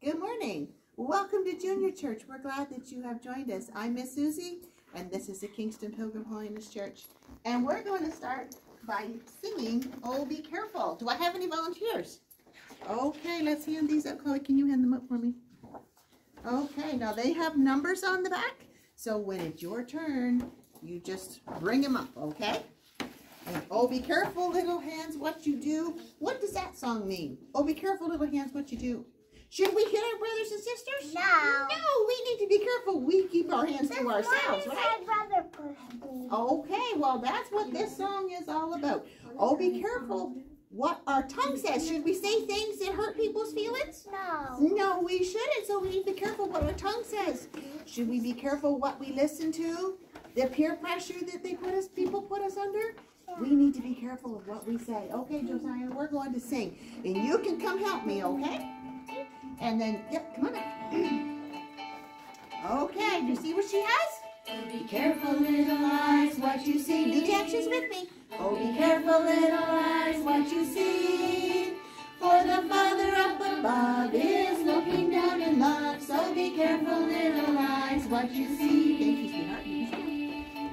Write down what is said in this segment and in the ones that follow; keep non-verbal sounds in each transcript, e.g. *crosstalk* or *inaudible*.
Good morning. Welcome to Junior Church. We're glad that you have joined us. I'm Miss Susie, and this is the Kingston Pilgrim Holiness Church. And we're going to start by singing, Oh, Be Careful. Do I have any volunteers? Okay, let's hand these up. Chloe, can you hand them up for me? Okay, now they have numbers on the back. So when it's your turn, you just bring them up, okay? And, oh, be careful, little hands, what you do. What does that song mean? Oh, be careful, little hands, what you do. Should we hit our brothers and sisters? No. No, we need to be careful. We keep our hands to ourselves, right? brother pushed me. Okay, well, that's what this song is all about. Oh, be careful what our tongue says. Should we say things that hurt people's feelings? No. No, we shouldn't. So we need to be careful what our tongue says. Should we be careful what we listen to? The peer pressure that they put us, people put us under? We need to be careful of what we say. Okay, Josiah, we're going to sing. And you can come help me, okay? And then, yep, come on up. *clears throat* Okay, you see what she has? Oh, be careful, little eyes, what you see. Do the actions with me. Oh, be careful, little eyes, what you see. For the Father up above is looking down in love. So be careful, little eyes, what you see. Thank you, sweetheart.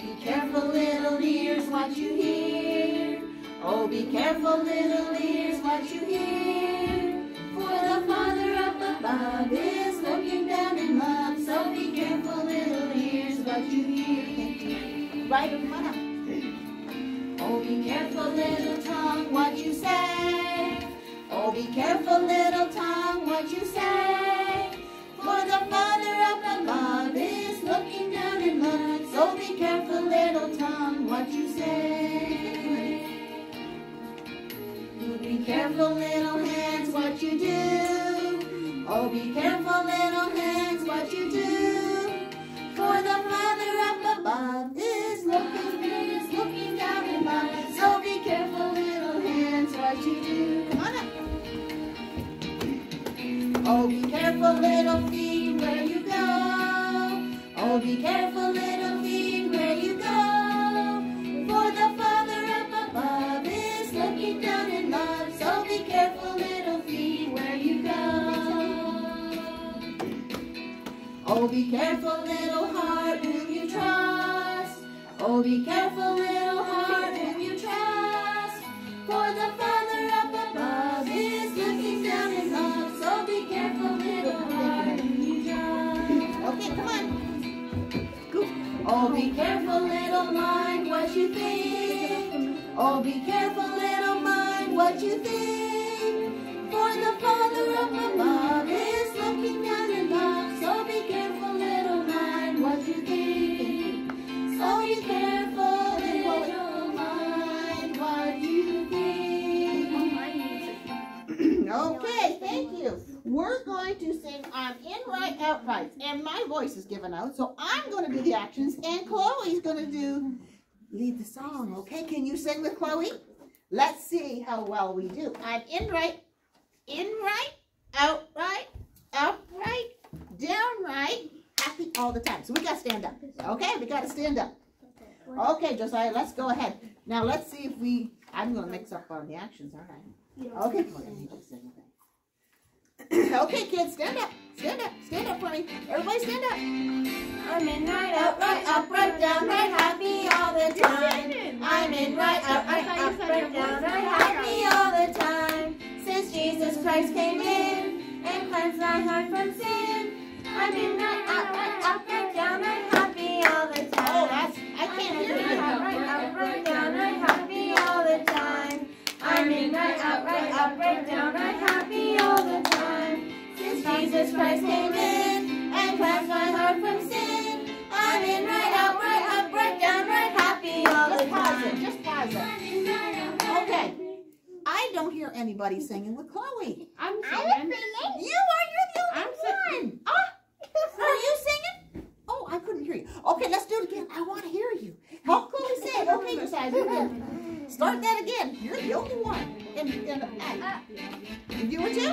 Be careful, little ears, what you hear. Oh, be careful, little ears, what you hear. For the Father up above is looking down in love. So be careful, little ears, what you hear. Right, on up. Oh, be careful, little tongue, what you say. Oh, be careful, little tongue, what you say. For the Father up above is looking down in love. So be careful, little tongue, what you say. Be careful, little hands, what you do. Oh, be careful, little hands, what you do. For the Father up above is looking, is looking down in love. So be careful, little hands, what you do. Oh, be careful, little mind, what you think. Oh, be careful, little mind, what you think. For the Father up above is out right, and my voice is given out, so I'm going to do the actions, and Chloe's going to do lead the song. Okay, can you sing with Chloe? Let's see how well we do. I'm in right, in right, out right, up right, down right, happy all the time. So we got to stand up. Okay, we got to stand up. Okay, Josiah, let's go ahead. Now let's see if we. I'm going to mix up on the actions, all right? Okay, come on, I need you to sing with me. *coughs* okay, kids, stand up. Stand up. Stand up for me. Everybody stand up. I'm in right, up, right, up, right, down, right, happy all the time. I'm in right, up, right, up, right, down, right, happy all the time. Since Jesus Christ came in and cleansed my heart from sin, I'm in right, out, right, up, right, down, right, happy all the time. Oh, that's. I can't hear you. right, up, right, down, right, happy all the time. I'm in right, out, right, up, right, down, right, happy Jesus Christ came in and cleansed my heart from sin, I'm in right, out, right, up, right, down, right, happy all the Just pause it. Just pause it. Okay. I don't hear anybody singing with Chloe. I'm I was singing. singing. You are. You're the only I'm only singing. one. Ah, *laughs* are you singing? Oh, I couldn't hear you. Okay, let's do it again. I want to hear you. Help Chloe sing. Okay, Josiah, do it. Start that again. You're the only one in, in the act. You do it too?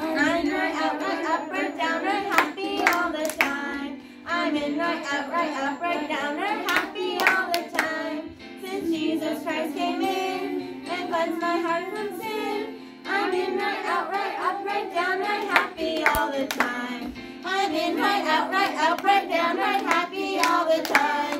I'm right, outright, upward, downward, happy all the time. I'm in right, out right, up right, down right, happy all the time. Since Jesus Christ came in and cleansed my heart from sin, I'm in right, out right, up right, down right, happy all the time. I'm in right, out right, up right, down right, happy all the time.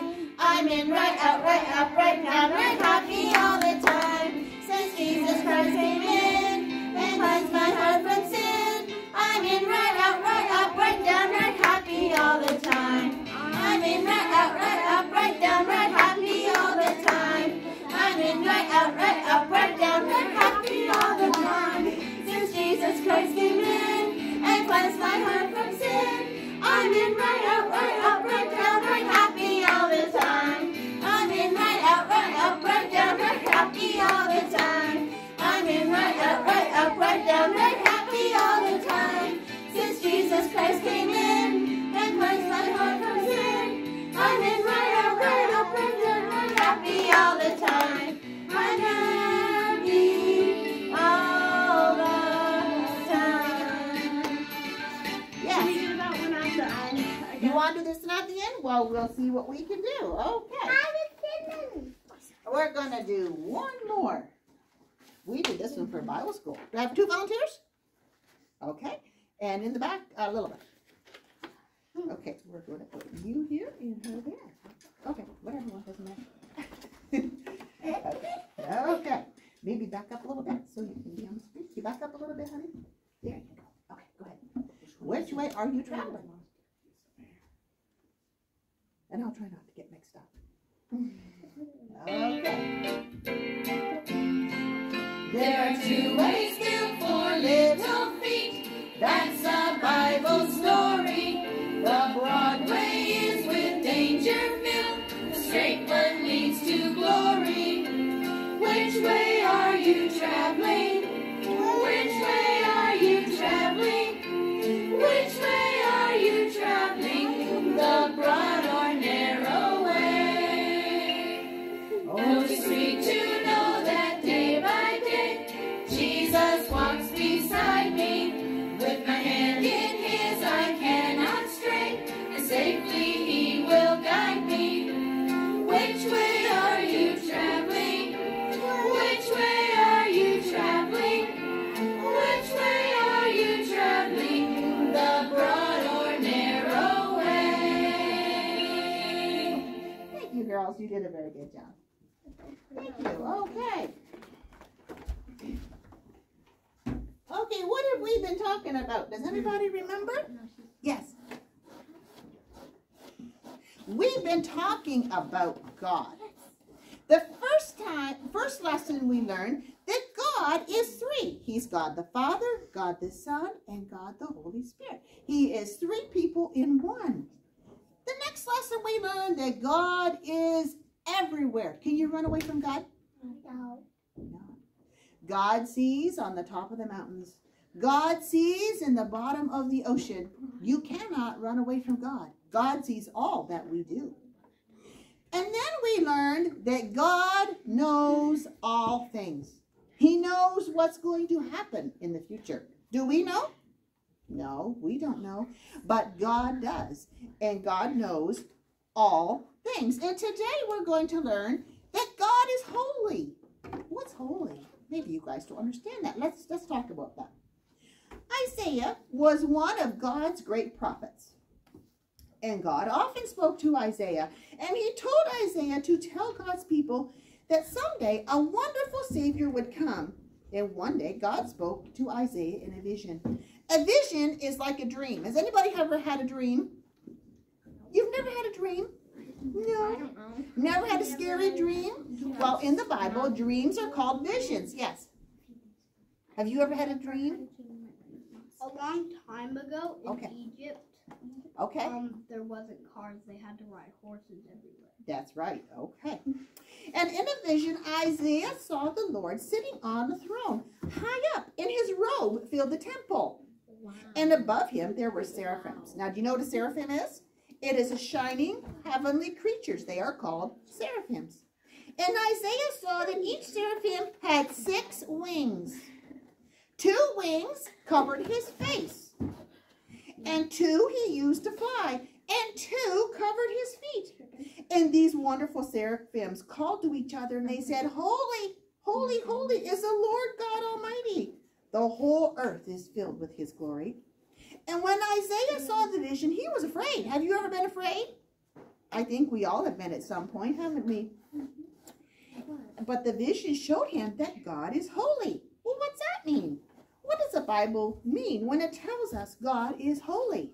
In right out, right up, right down, right happy all the time. Since Jesus Christ came in and cleansed my heart from sin, I'm in right out, right up, right down, right happy all the time. I'm in right out, right up, right down, right happy all the time. I'm in right out, right up, right down, right happy all the time. Since Jesus Christ came in and cleansed my heart from sin, I'm in right out, right up, Okay. We're going to do one more. We did this one for Bible school. Do I have two volunteers? Okay. And in the back, a little bit. Okay, we're going to put you here and her there. Okay, whatever one doesn't matter. *laughs* okay. Maybe back up a little bit so you can be on the screen. You back up a little bit, honey? There you go. Okay, go ahead. Which way are you traveling? And I'll try not to get mixed up. There are two ways built for little feet. That's a Bible story. Okay, what have we been talking about? Does anybody remember? Yes. We've been talking about God. The first time, first lesson we learned that God is three. He's God the Father, God the Son, and God the Holy Spirit. He is three people in one. The next lesson we learned that God is everywhere. Can you run away from God? No. God sees on the top of the mountains. God sees in the bottom of the ocean. You cannot run away from God. God sees all that we do. And then we learned that God knows all things. He knows what's going to happen in the future. Do we know? No, we don't know. But God does. And God knows all things. And today we're going to learn that God is holy. What's holy? Maybe you guys don't understand that. Let's let's talk about that. Isaiah was one of God's great prophets. And God often spoke to Isaiah, and he told Isaiah to tell God's people that someday a wonderful Savior would come. And one day God spoke to Isaiah in a vision. A vision is like a dream. Has anybody ever had a dream? You've never had a dream? No. Never had a scary dream? Well, in the Bible, dreams are called visions. Yes. Have you ever had a dream? A long time ago in Okay. Egypt, Okay. um, there wasn't cars; they had to ride horses everywhere. That's right. Okay. And in a vision, Isaiah saw the Lord sitting on the throne, high up, and his robe filled the temple. Wow. And above him there were seraphims. Now, do you know what a seraphim is? It is a shining heavenly creatures. They are called seraphims. And Isaiah saw that each seraphim had six wings. Two wings covered his face, and two he used to fly, and two covered his feet. And these wonderful seraphims called to each other, and they said, Holy, holy, holy is the Lord God Almighty. The whole earth is filled with his glory. And when Isaiah saw the vision, he was afraid. Have you ever been afraid? I think we all have been at some point, haven't we? But the vision showed him that God is holy. Well, what's that mean? What does the Bible mean when it tells us God is holy?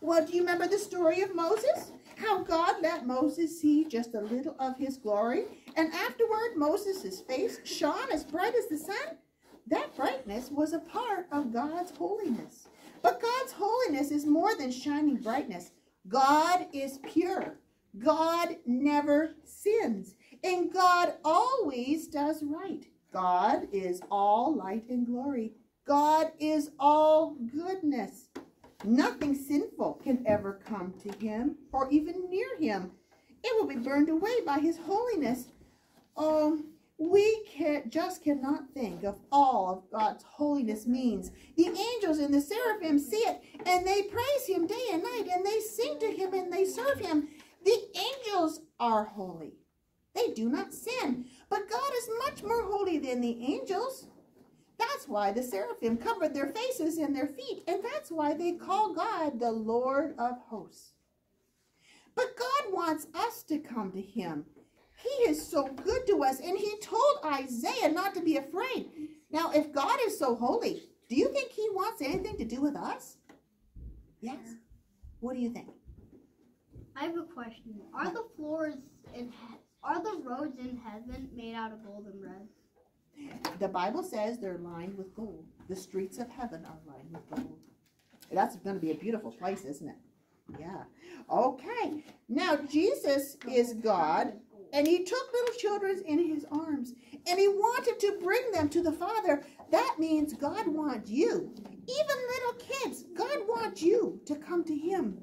Well, do you remember the story of Moses? How God let Moses see just a little of his glory. And afterward, Moses' face shone as bright as the sun. That brightness was a part of God's holiness. But God's holiness is more than shining brightness. God is pure. God never sins. And God always does right. God is all light and glory. God is all goodness. Nothing sinful can ever come to him or even near him. It will be burned away by his holiness. Oh, we can't just cannot think of all of God's holiness means. The angels and the seraphim see it, and they praise him day and night, and they sing to him, and they serve him. The angels are holy. They do not sin. But God is much more holy than the angels. That's why the seraphim covered their faces and their feet, and that's why they call God the Lord of hosts. But God wants us to come to him. He is so good to us, and he told Isaiah not to be afraid. Now, if God is so holy, do you think he wants anything to do with us? Yes. What do you think? I have a question. Are the floors in are the roads in heaven made out of gold and red? The Bible says they're lined with gold. The streets of heaven are lined with gold. That's going to be a beautiful place, isn't it? Yeah. Okay. Now, Jesus is God, and he took little children in his arms, and he wanted to bring them to the Father. That means God wants you, even little kids, God wants you to come to him.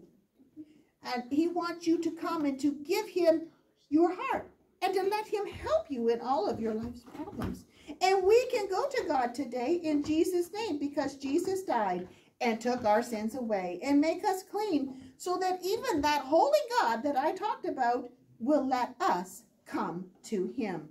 And he wants you to come and to give him your heart and to let him help you in all of your life's problems. And we can go to God today in Jesus' name because Jesus died and took our sins away and make us clean so that even that holy God that I talked about will let us come to him.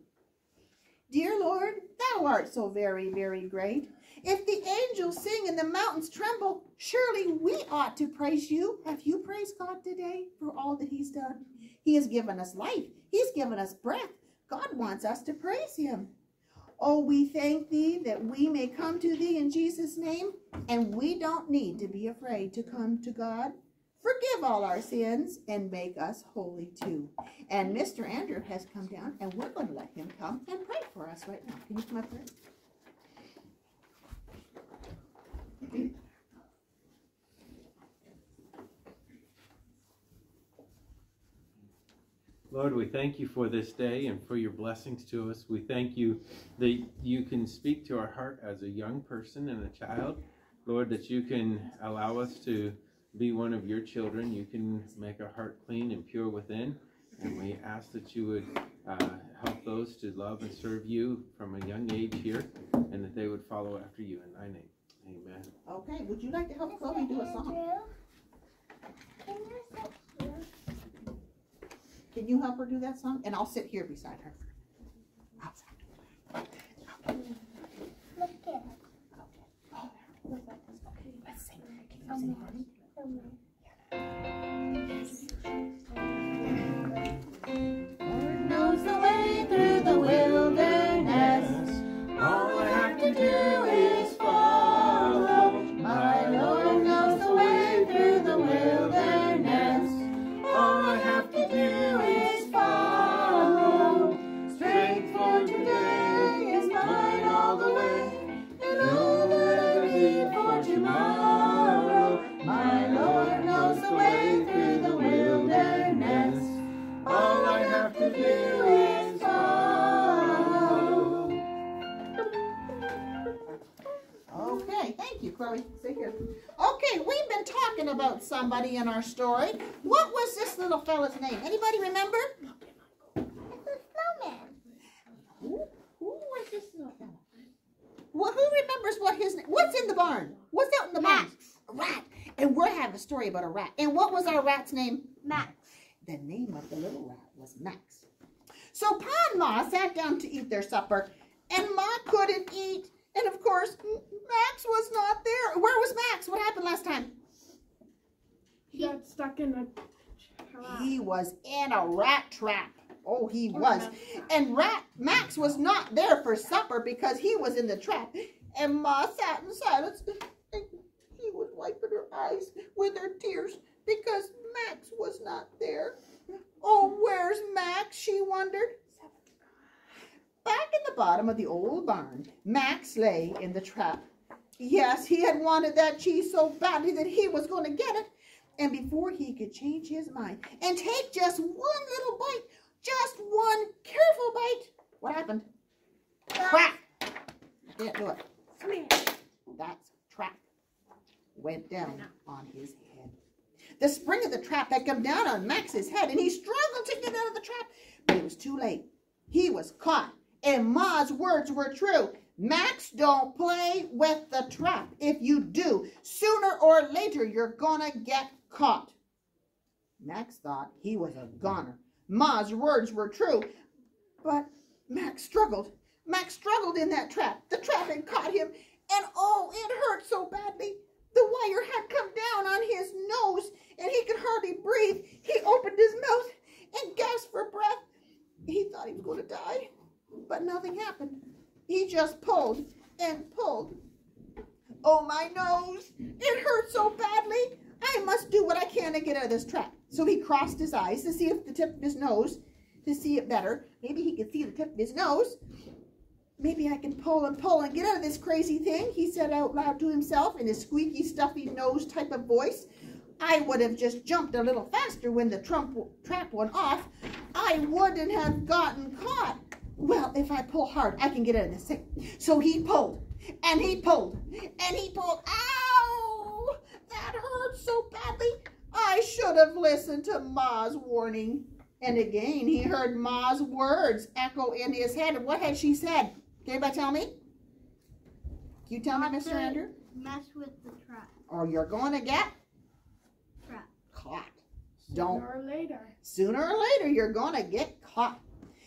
Dear Lord, thou art so very, very great. If the angels sing and the mountains tremble, surely we ought to praise you. Have you praised God today for all that he's done? He has given us life. He's given us breath. God wants us to praise him. Oh, we thank thee that we may come to thee in Jesus' name, and we don't need to be afraid to come to God. Forgive all our sins and make us holy too. And Mr. Andrew has come down, and we're going to let him come and pray for us right now. Can you come up here? Lord, we thank you for this day and for your blessings to us. We thank you that you can speak to our heart as a young person and a child. Lord, that you can allow us to be one of your children. You can make our heart clean and pure within. And we ask that you would uh, help those to love and serve you from a young age here and that they would follow after you in thy name. Amen. Okay, would you like to help Chloe do a song? Can you help her do that song? And I'll sit here beside her. Look at Okay, oh, let's sing. Can you sing for me? Somebody in our story. What was this little fella's name? Anybody remember? It's Snowman. Who, who was this little fella? Well, who remembers what his name? What's in the barn? What's out in the barn? A rat. And we're having a story about a rat. And what was our rat's name? Max. The name of the little rat was Max. So Pa and Ma sat down to eat their supper, and Ma couldn't eat. And of course, Max was not there. Where was Max? What happened last time? In a trap. He was in a rat trap. Oh, he was. And Rat Max was not there for supper because he was in the trap. And Ma sat in silence and she was wiping her eyes with her tears because Max was not there. Oh, where's Max? She wondered. Back in the bottom of the old barn, Max lay in the trap. Yes, he had wanted that cheese so badly that he was going to get it. And before he could change his mind and take just one little bite, just one careful bite, what happened? Crack! Can't do it. Smash. That's trap. Went down on his head. The spring of the trap had come down on Max's head, and he struggled to get out of the trap, but it was too late. He was caught, and Ma's words were true. Max, don't play with the trap. If you do, sooner or later you're gonna get caught. Max thought he was a goner. Ma's words were true, but Max struggled. Max struggled in that trap. The trap had caught him, and oh, it hurt so badly. The wire had come down on his nose, and he could hardly breathe. He opened his mouth and gasped for breath. He thought he was going to die, but nothing happened. He just pulled and pulled. Oh, my nose! It hurt so badly. I must do what I can to get out of this trap. So he crossed his eyes to see if the tip of his nose, to see it better. Maybe he could see the tip of his nose. Maybe I can pull and pull and get out of this crazy thing, he said out loud to himself in his squeaky, stuffy nose type of voice. I would have just jumped a little faster when the trump, trap went off. I wouldn't have gotten caught. Well, if I pull hard, I can get out of this thing. So he pulled, and he pulled, and he pulled. Ow! That hurt so badly. I should have listened to Ma's warning. And again, he heard Ma's words echo in his head. What had she said? Can anybody tell me? Can you tell me, Mr. to Andrew? Mess with the trap. Or you're going to get Trap. caught. Don't. Sooner or later. Sooner or later, you're going to get caught.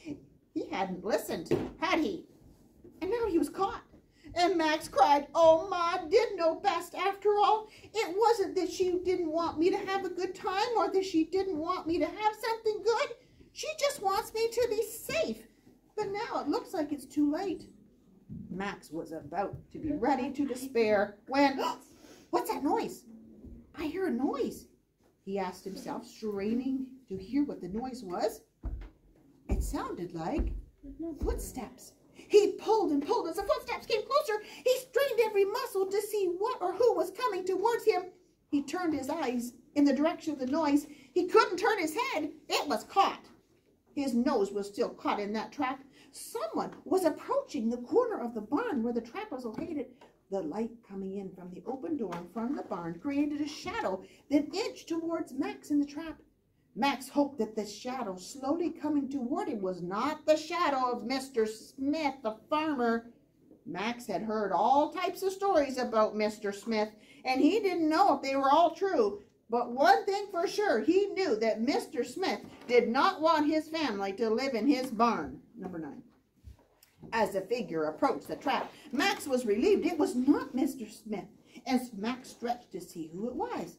He hadn't listened, had he? And now he was caught. And Max cried, Oh, Ma did know best after all. It wasn't that she didn't want me to have a good time or that she didn't want me to have something good. She just wants me to be safe. But now it looks like it's too late. Max was about to be ready to despair when, *gasps* what's that noise? I hear a noise. He asked himself, straining to hear what the noise was. It sounded like footsteps. He pulled and pulled as the footsteps came closer. He strained every muscle to see what or who was coming towards him. He turned his eyes in the direction of the noise. He couldn't turn his head. It was caught. His nose was still caught in that trap. Someone was approaching the corner of the barn where the trap was located. The light coming in from the open door in front of the barn created a shadow that edged towards Max in the trap. Max hoped that the shadow slowly coming toward him was not the shadow of Mr. Smith, the farmer. Max had heard all types of stories about Mr. Smith, and he didn't know if they were all true. But one thing for sure, he knew that Mr. Smith did not want his family to live in his barn. Number nine. As the figure approached the trap, Max was relieved it was not Mr. Smith. As Max stretched to see who it was,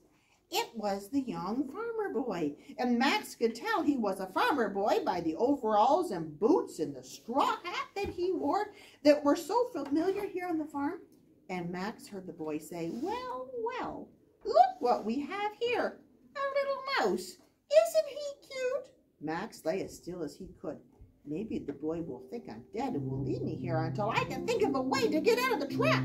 it was the young farmer boy. And Max could tell he was a farmer boy by the overalls and boots and the straw hat that he wore that were so familiar here on the farm. And Max heard the boy say, Well, well, look what we have here. A little mouse. Isn't he cute? Max lay as still as he could. Maybe the boy will think I'm dead and will leave me here until I can think of a way to get out of the trap.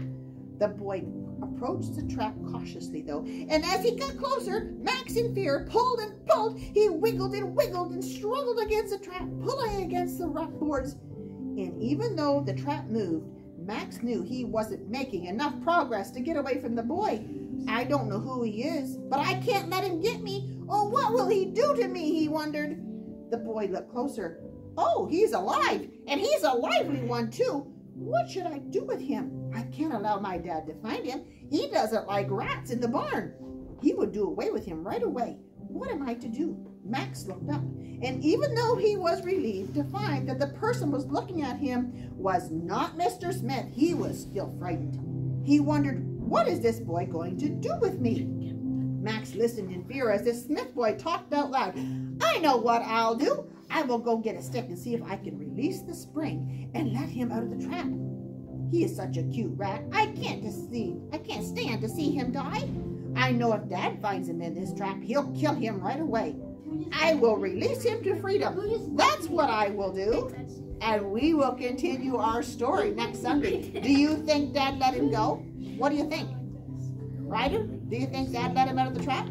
The boy approached the trap cautiously, though, and as he got closer, Max, in fear, pulled and pulled. He wiggled and wiggled and struggled against the trap, pulling against the rough boards. And even though the trap moved, Max knew he wasn't making enough progress to get away from the boy. I don't know who he is, but I can't let him get me. Oh, what will he do to me? He wondered. The boy looked closer. Oh, he's alive, and he's a lively one, too. What should I do with him? I can't allow my dad to find him. He doesn't like rats in the barn. He would do away with him right away. What am I to do? Max looked up, and even though he was relieved to find that the person was looking at him was not Mr. Smith, he was still frightened. He wondered, what is this boy going to do with me? Max listened in fear as the Smith boy talked out loud. I know what I'll do. I will go get a stick and see if I can release the spring and let him out of the trap. He is such a cute rat. I can't see. I can't stand to see him die. I know if Dad finds him in this trap, he'll kill him right away. I will release him to freedom. That's what I will do. And we will continue our story next Sunday. Do you think Dad let him go? What do you think? Ryder, do you think Dad let him out of the trap?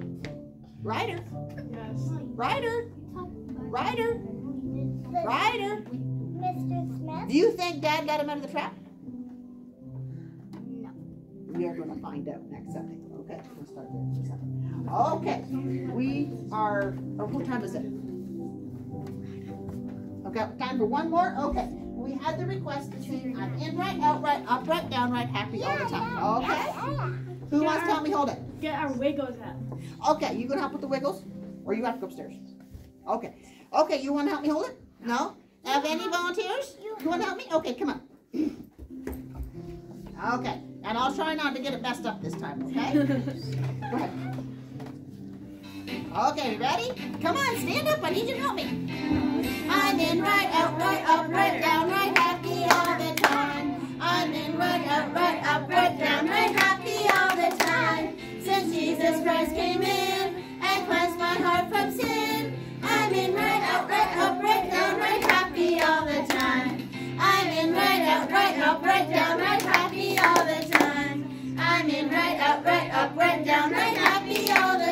Ryder, Yes. Ryder, Ryder, Ryder. Mr. Smith? Do you think Dad got him out of the trap? No. We are going to find out next Sunday. Okay, we'll start there. Okay, we are. Oh, what time is it? Okay, time for one more. Okay, we had the request to sing "I'm in right, out, up, right, upright, downright, happy all the time." Okay, who wants to help me hold it? Get our wiggles out. Okay, you gonna help with the wiggles, or you have to go upstairs? Okay, okay, you want to help me hold it? No. Have any volunteers? You want to help me? Okay, come on. *clears throat* Okay, and I'll try not to get it messed up this time. Okay. *laughs* Go ahead. Okay, ready? Come on, stand up. I need you to help me. I'm in right, out, right, up, right, down, right, happy all the time. I'm in right, out, right, up, right, down, right, happy all the time. Since Jesus Christ came in and cleansed my heart from sin, up, right, down, right, happy all the time. I'm in right, out, right, up, right, down, right, happy all the time.